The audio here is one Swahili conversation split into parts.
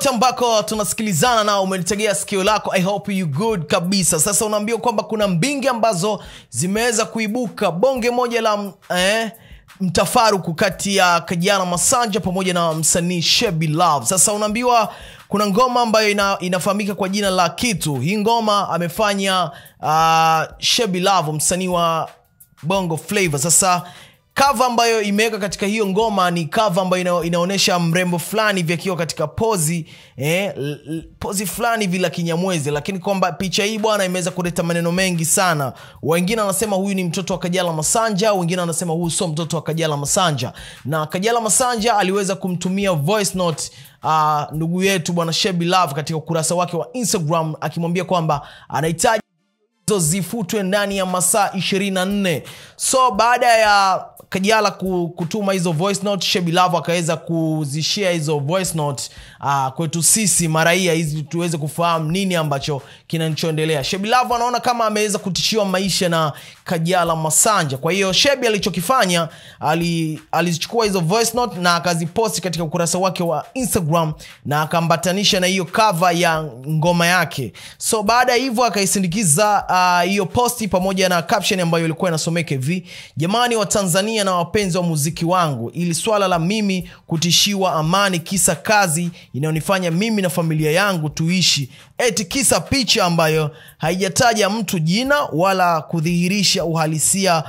kokote ambako tunasikilizana na umelitegea sikio lako i hope you good kabisa. Sasa unaambiwa kwamba kuna mbingi ambazo zimeweza kuibuka. Bonge moja la eh, mtafaruku kati ya kajana masanja pamoja na msanii shebi love. Sasa unaambiwa kuna ngoma ambayo ina, inafahamika kwa jina la kitu. Hii ngoma amefanya uh, shebi love msanii wa bongo flavor sasa kava ambayo imeweka katika hiyo ngoma ni kava ambayo ina, inaonyesha mrembo fulani hivi akiwa katika pozi eh, pozi fulani hivi la kinyamwezi. Lakini kwamba picha hii bwana imeweza kuleta maneno mengi sana. Wengine wanasema huyu ni mtoto wa kajala masanja wengine wanasema huyu sio mtoto wa kajala masanja. Na kajala masanja aliweza kumtumia voice note uh, ndugu yetu bwana shebi love katika ukurasa wake wa instagram akimwambia kwamba anahitaji zifutwe ndani ya masaa 24 so baada ya kajala kutuma hizo voice note shebilav akaweza kuzishia hizo voice note uh, kwetu sisi maraia hizi tuweze kufahamu nini ambacho kinachoendelea shebilav anaona kama ameweza kutishiwa maisha na kajala masanja. Kwa hiyo shebi alichokifanya alizichukua hizo voice note na akaziposti katika ukurasa wake wa instagram na akaambatanisha na hiyo kava ya ngoma yake. So baada ya hivyo akaisindikiza ah, hiyo uh, posti pamoja na caption ambayo ilikuwa inasomeka hivi jamani wa tanzania na wapenzi wa muziki wangu ili swala la mimi kutishiwa amani kisa kazi inayonifanya mimi na familia yangu tuishi. Eti kisa picha ambayo haijataja mtu jina wala kudhihirisha uhalisia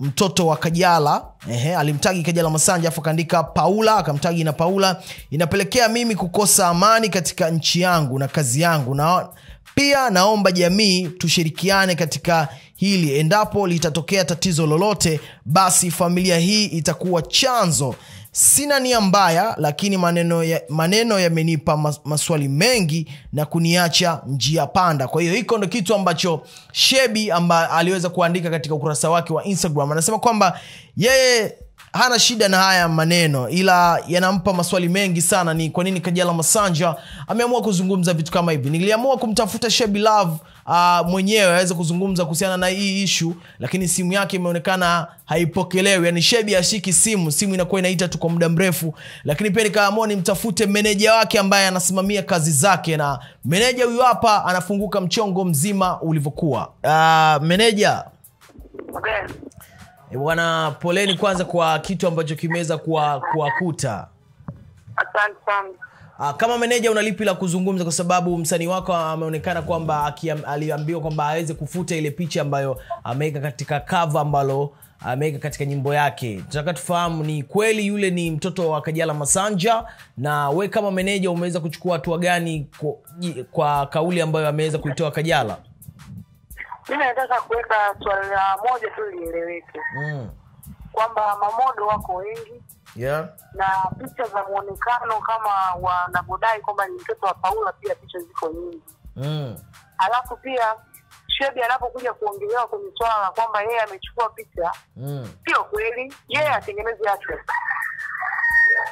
mtoto wa kajala. Ehe, alimtagi kajala masanja afu akaandika paula akamtagi na paula inapelekea mimi kukosa amani katika nchi yangu na kazi yangu. Na pia naomba jamii tushirikiane katika hili. Endapo litatokea tatizo lolote basi familia hii itakuwa chanzo sina nia mbaya lakini maneno ya- yamenipa mas, maswali mengi na kuniacha njia panda. Kwa hiyo hiko ndo kitu ambacho shebi amba aliweza kuandika katika ukurasa wake wa instagram. Anasema kwamba yeye hana shida na haya maneno ila yanampa maswali mengi sana ni kwa nini kajala masanja ameamua kuzungumza vitu kama hivi. Niliamua kumtafuta shebi love uh, mwenyewe aweze kuzungumza kuhusiana na hii ishu lakini simu yake imeonekana haipokelewi. Yani shebi ashiki simu simu inakuwa inaita tu kwa muda mrefu. Lakini pia nikaamua nimtafute meneja wake ambaye anasimamia kazi zake na meneja huyu hapa anafunguka mchongo mzima ulivyokuwa. Uh, meneja. Okay. Eh, bwana poleni kwanza kwa kitu ambacho kimeweza kuwa- kuwakuta. Asante sana. Ah, kama meneja una lipi la kuzungumza? Kwa sababu msanii wako ameonekana kwamba aliambiwa kwamba aweze kufuta ile picha ambayo ameweka katika cover ambalo ameweka katika nyimbo yake. Tunataka tufahamu ni kweli yule ni mtoto wa kajala masanja na we kama meneja umeweza kuchukua hatua gani kwa, kwa kauli ambayo ameweza kuitoa kajala Mimi nataka kuweka swala moja tu lieleweke mm. kwamba mamodo wako wengi yeah. na picha za mwonekano kama wanavyodai kwamba ni mtoto wa Paula, pia picha ziko nyingi. mm. Alafu pia Shebi anapokuja kuongelewa kwenye swala la kwamba yeye amechukua picha, Mm. sio kweli. Yeye atengeneze hatu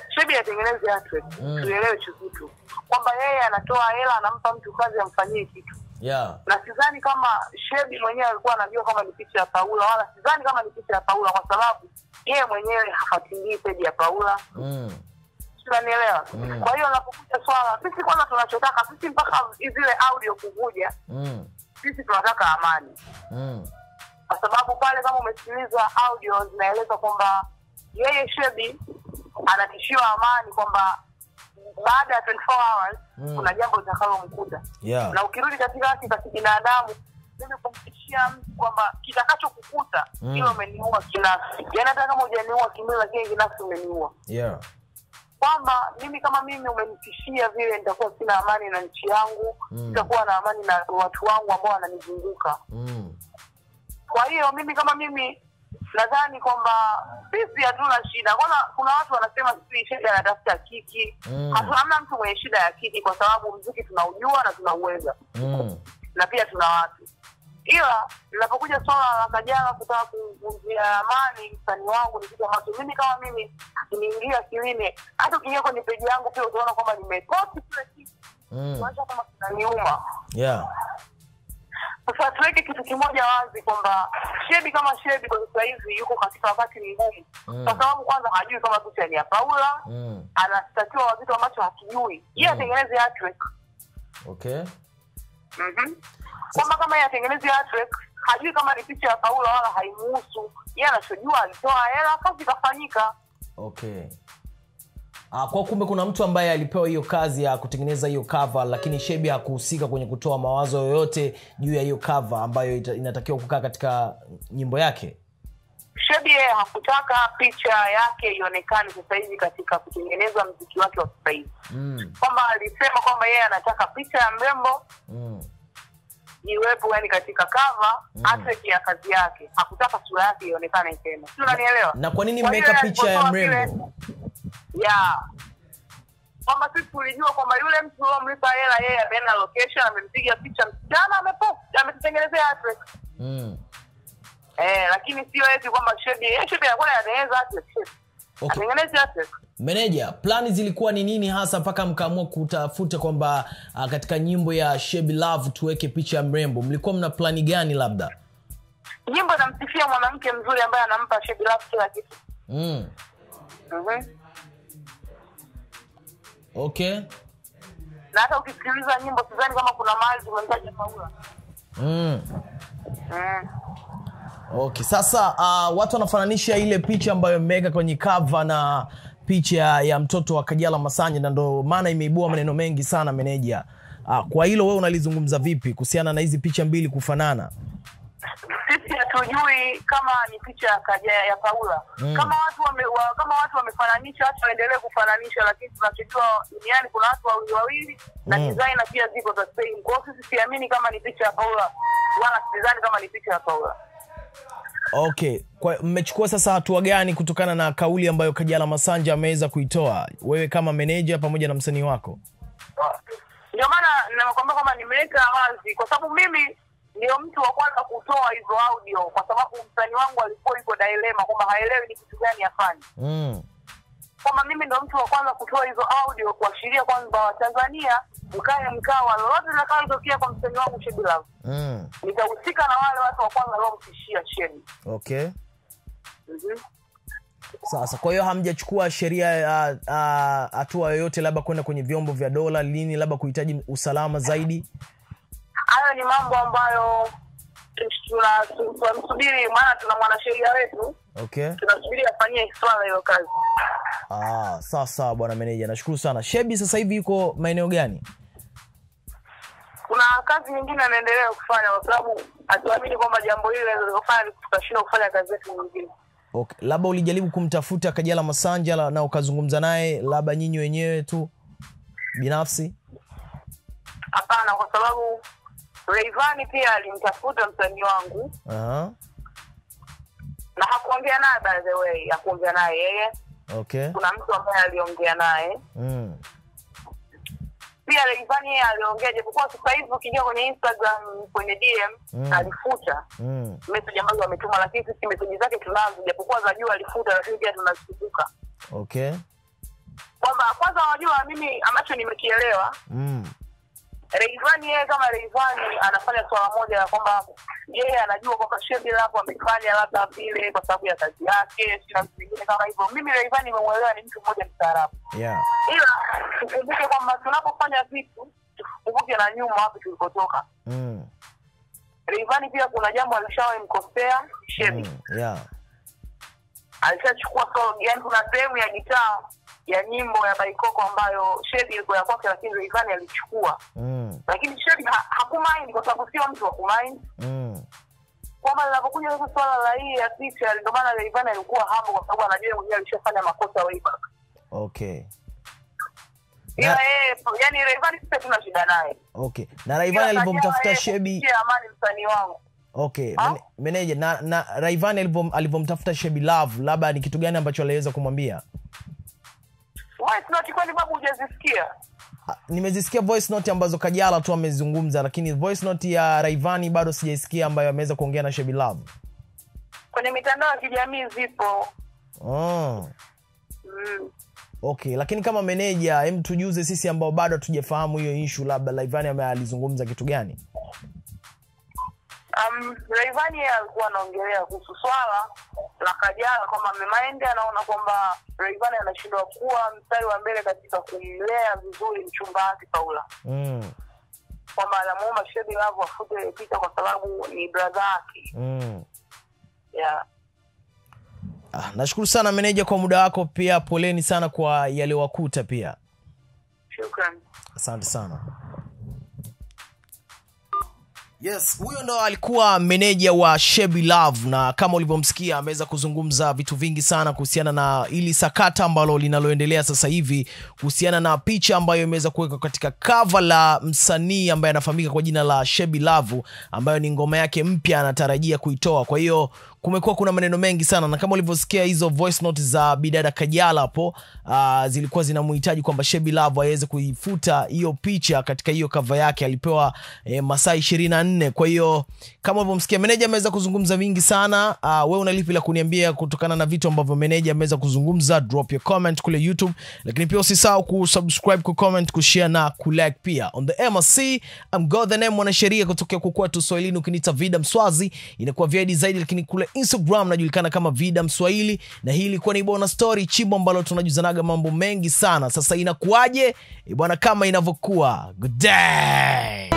Shebi atengeneze hatu Mm. Tuelewe chukitu kitu kwamba yeye anatoa hela, anampa mtu kazi amfanyie kitu yeah. na sidhani kama Shebi mwenyewe alikuwa anajua kama ni picha ya Paula, wala sidhani kama ni picha ya Paula kwa sababu yeye mwenyewe hafuatilii peji ya Paula, mm. unanielewa? Mm. Kwa hiyo anapokuja swala, sisi kwanza tunachotaka sisi, mpaka zile audio kuvuja, Mm. sisi tunataka amani, Mm. kwa sababu pale kama umesikiliza audio zinaeleza kwamba yeye Shebi anatishiwa amani kwamba baada ya 24 hours Mm. kuna jambo litakalomkuta yeah. na ukirudi katika haki za kibinadamu mimi kumfikishia mtu kwamba kitakachokukuta Mm. hilo umeniua kinafsi yani hata kama ujaniua kimwili lakini kinafsi umeniua yeah. kwamba mimi kama mimi umenitishia vile nitakuwa sina amani na nchi yangu Mm. nitakuwa na amani na watu wangu ambao wananizunguka mm. kwa hiyo mimi kama mimi nadhani kwamba sisi hatuna shida kwana kuna watu wanasema sisi shida anatafuta kiki Mm. Hamna mtu mwenye shida ya kiki kwa sababu mziki tunaujua na tunauweza Mm. na pia tuna watu ila linapokuja swala la kajala kutaka kuvunjia amani msanii wangu ni kitu ambacho mimi kama mimi akiniingia kilini hata ukiingia kwenye peji yangu pia utaona kwamba nimekoti kile kitu Mm. kama kinaniuma yeah. sasa tuweke kitu kimoja wazi kwamba shebi kama shebi kwa sasa hivi yuko katika wakati mgumu Mm. kwa sababu kwanza hajui kama picha ni ya paula mm. anashtakiwa wa kitu ambacho hakijui yeye Mm. atengeneze artwork okay Mhm. kwamba kama yeye atengeneze artwork hajui kama ni picha ya paula wala haimuhusu yeye anachojua alitoa hela kazi ikafanyika okay kwa kumbe kuna mtu ambaye alipewa hiyo kazi ya kutengeneza hiyo kava lakini shebi hakuhusika kwenye kutoa mawazo yoyote juu ya hiyo kava ambayo inatakiwa kukaa katika nyimbo yake shebi yeye hakutaka picha yake ionekane sasa hivi katika kutengeneza mziki wake wa sasa hivi mm. kwamba alisema kwamba yeye anataka picha ya mrembo Mm. iwepo yani katika cover Mm. ya kazi yake hakutaka sura yake ionekane tena si unanielewa na kwa nini mmeweka picha ya mrembo ya kwamba sisi tulijua kwamba yule mtu uliomlipa hela yeye ameenda location amempiga picha msichana amepost ametutengenezea artwork mm. eh lakini sio eti kwamba shebi yeye anakuwa anatengeneza artwork okay. atengeneze artwork meneja plani zilikuwa ni nini hasa mpaka mkaamua kutafuta kwamba uh, katika nyimbo ya shebi love tuweke picha ya mrembo mlikuwa mna plani gani labda nyimbo inamsifia mwanamke mzuri ambaye anampa shebi love kila kitu mm. Mhm. Okay na hata ukisikiliza nyimbo sidhani kama kuna mahali tumemtaja paula mm. mm. okay sasa uh, watu wanafananisha ile picha ambayo mmeweka kwenye kava na picha ya mtoto wa kajala masanja na ndo maana imeibua maneno mengi sana meneja uh, kwa hilo wewe unalizungumza vipi kuhusiana na hizi picha mbili kufanana sisi hatujui kama ni picha ya kaja ya paula. Mm. kama watu wame, wa, kama watu wamefananisha watu waendelee kufananisha lakini tunachojua duniani kuna watu wawili wawili na Mm. design pia ziko za same. Hiyo sisi siamini kama ni picha ya paula wala sidhani kama ni picha ya paula. Okay kwa mmechukua sasa hatua gani kutokana na kauli ambayo kajala masanja ameweza kuitoa? Wewe kama meneja pamoja na msanii wako. Ndio maana nakwambia kwamba nimeweka wazi kwa sababu mimi ndio mtu wa kwanza kutoa hizo audio kwa sababu msanii wangu alikuwa yuko dilema kwamba haelewi ni kitu gani afanye mm. kwamba mimi ndo mtu wa kwanza kutoa hizo audio kuashiria kwamba watanzania mkae mkawa lolote litakalotokea kwa msanii wangu shebila Love Mm. nitahusika na wale watu wa kwanza waliomtishia Shebi. okay Mm-hmm. sasa kwa hiyo hamjachukua sheria hatua yoyote labda kwenda kwenye vyombo vya dola lini labda kuhitaji usalama zaidi Hayo ni mambo ambayo tuna- tunamsubiri, maana tuna mwanasheria wetu, okay tunasubiri afanyie swala hiyo kazi. ah, sawa sawa bwana meneja nashukuru sana shebi sasa hivi yuko maeneo gani Kuna kazi nyingine anaendelea kufanya, kwa sababu hatuamini kwamba jambo hili linaweza tukashindwa kufanya kazi zetu nyingine. okay. labda ulijaribu kumtafuta kajala masanja na ukazungumza naye labda nyinyi wenyewe tu binafsi Hapana, kwa sababu Rayvanny pia alimtafuta msanii wangu uh -huh. na hakuongea naye, by the way, hakuongea naye yeye. okay Kuna mtu ambaye aliongea naye mm. pia. Rayvanny yeye aliongea, japokuwa sasa hivi ukiingia kwenye Instagram kwenye DM Mm. alifuta Mm. message ambazo ametuma, lakini sisi message zake tunazo, japokuwa za juu alifuta, lakini pia tunazikumbuka okay kwamba kwanza, wajua mimi ambacho nimekielewa mm. Rayvanny yeye kama Reivani anafanya swala moja la kwamba yeye anajua kwamba Shebi lapo amefanya labda vile kwa sababu ya kazi yake, si na vitu vingine kama hivyo. Mimi Reivani nimemwelewa ni mtu mmoja mstaarabu, yeah ila tukumbuke kwamba tunapofanya vitu tukumbuke na nyuma wapi tulikotoka. mm. Reivani pia kuna jambo alishawahi mkosea Shebi, Mm. yeah alishachukua solo, yani kuna sehemu ya gitaa ya nyimbo ya Baikoko ambayo Shebi ilikuwa ya kwake, lakini Rayvanny alichukua, mm. lakini Shebi ha, hakumind kwa sababu sio mtu wa kumind Mm. kwamba linapokuja sasa swala la hii ya picha, ndio maana Rayvanny alikuwa hapo, kwa sababu anajua mwenyewe alishafanya makosa way back. okay Ila Na- yeye yani Rayvanny sasa tuna shida naye. okay na raivani alipomtafuta shebi amani msanii wangu. okay meneja na, na raivani alivyom- alivyomtafuta shebi love labda ni kitu gani ambacho aliweza kumwambia Wewe note kwani babu hujazisikia? Nimezisikia voice note ambazo kajala tu amezungumza lakini voice note ya raivani bado sijaisikia ambayo ameweza kuongea na shebi love Kwenye mitandao ya kijamii zipo. oh. Mm. okay lakini kama meneja hem tujuze sisi ambao bado hatujafahamu hiyo ishu labda raivani alizungumza kitu gani Um, Rayvanny yeye alikuwa anaongelea kuhusu swala la Kajala kwamba Memaende anaona kwamba Rayvanny anashindwa kuwa mstari wa mbele katika kumlea vizuri mchumba wake Paula, mm. kwamba anamuomba Shebi Love afute ile picha kwa sababu ni bradha yake. Mm. Yeah. Ah, nashukuru sana meneja kwa muda wako pia poleni sana kwa yaliyowakuta pia Shukrani. asante sana yes huyo ndo alikuwa meneja wa shebi love na kama ulivyomsikia ameweza kuzungumza vitu vingi sana kuhusiana na ili sakata ambalo linaloendelea sasa hivi kuhusiana na picha ambayo imeweza kuwekwa katika cover la msanii ambaye anafahamika kwa jina la shebi love ambayo ni ngoma yake mpya anatarajia kuitoa. Kwa hiyo kumekuwa kuna maneno mengi sana na kama ulivyosikia hizo voice note za bidada kajala hapo uh, zilikuwa zinamhitaji kwamba shebi love aweze kuifuta hiyo picha katika hiyo kava yake alipewa eh, masaa ishirini na nne. Kwa hiyo kama ulivyomsikia meneja ameweza kuzungumza vingi sana. Uh, we unalipi la kuniambia kutokana na vitu ambavyo meneja ameweza kuzungumza? Drop your comment kule youtube. Lakini pia usisahau kusubscribe kucomment kushare na kulike pia. On the mrc I'm God the name mwanasheria kutokea kukwetu swahilini ukiniita vida mswazi. Inakuwa vidi zaidi lakini kule instagram najulikana kama vida mswahili na hii ilikuwa ni bona story chimbo ambalo tunajuzanaga mambo mengi sana. Sasa inakuaje Eh, bwana kama inavyokuwa. Good day